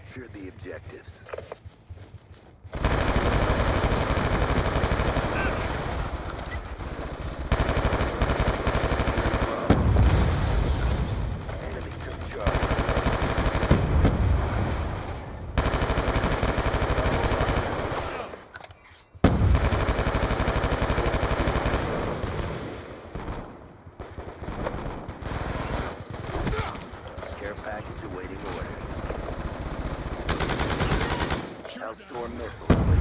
capture the objectives. Hellstorm missile.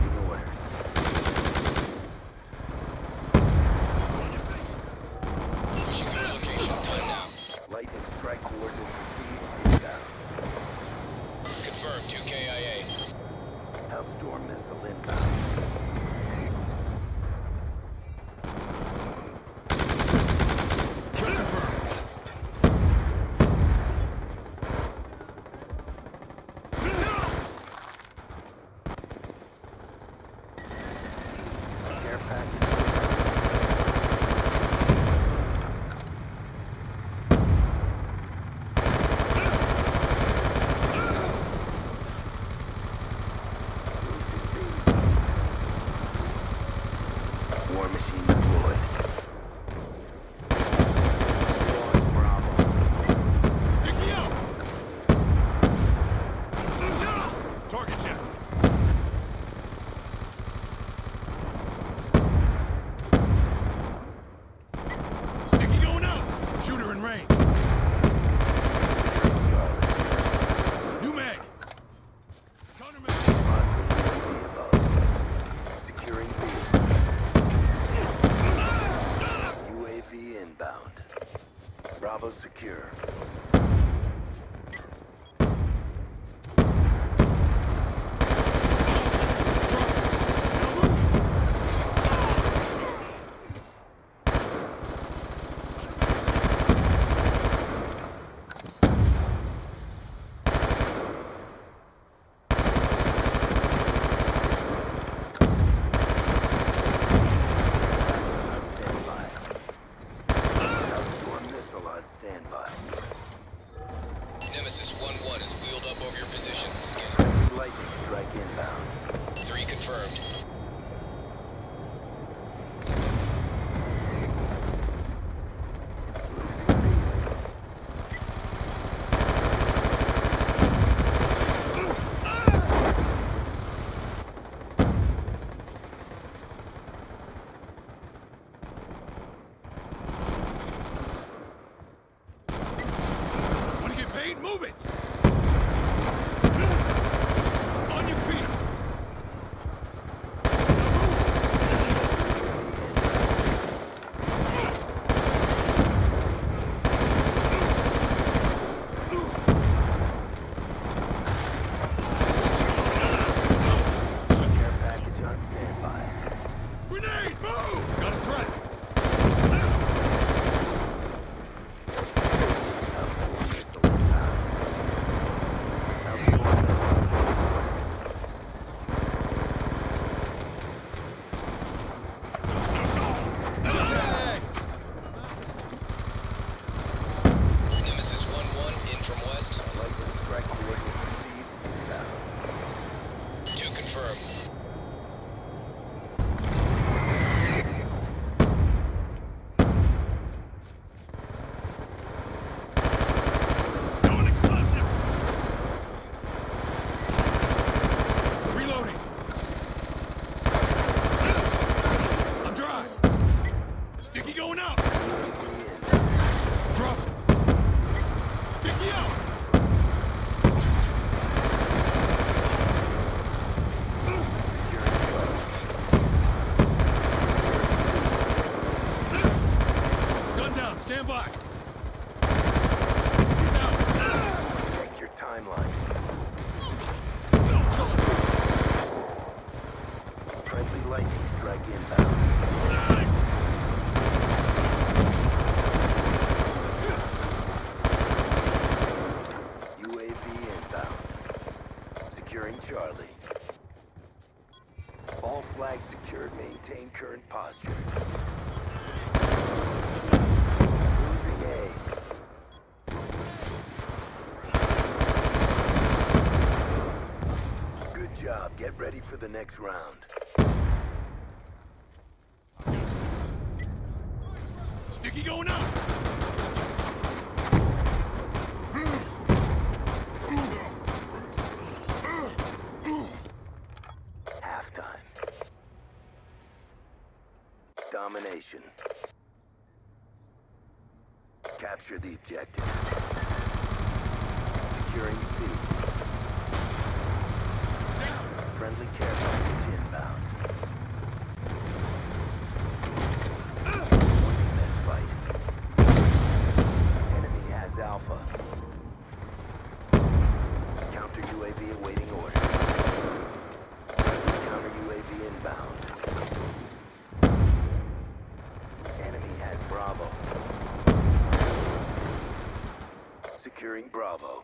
Standby. Nemesis 1-1 is wheeled up over your position. Scan. Lightning strike inbound. Three confirmed. Flag secured. Maintain current posture. Losing A. Good job. Get ready for the next round. Sticky going up! domination. Capture the objective. Securing C. Friendly care package inbound. Securing Bravo.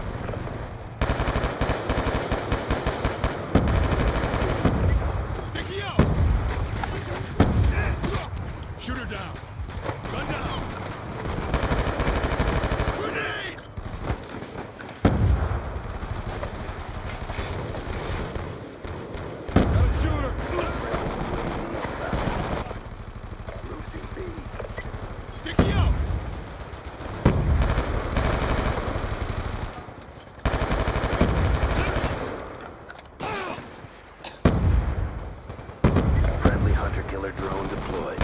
killer drone deployed.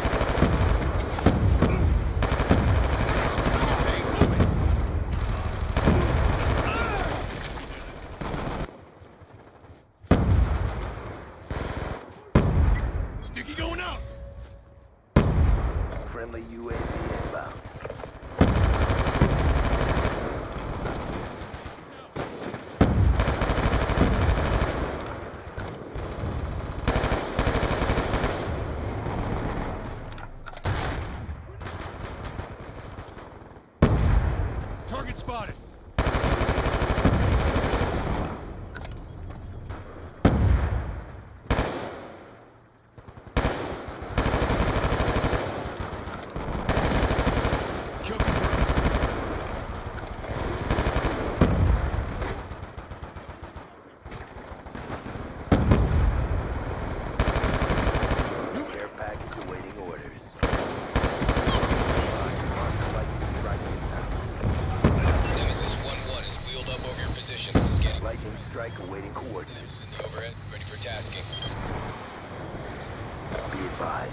Sticky going out! Friendly UAV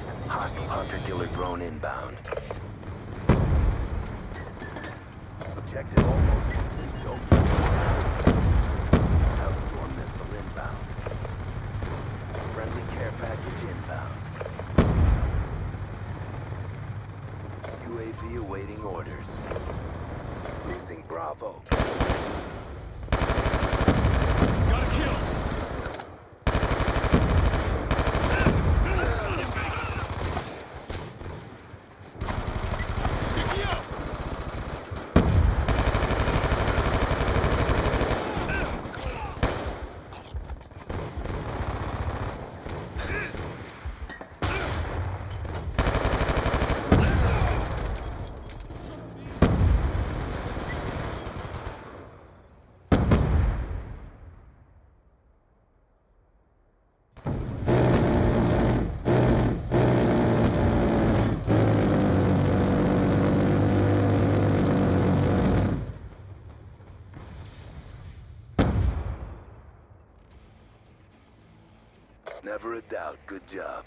West. Hostile hunter-killer drone inbound. Objective almost complete. Hellstorm missile inbound. Friendly care package inbound. UAV awaiting orders. Losing Bravo. Never a doubt. Good job.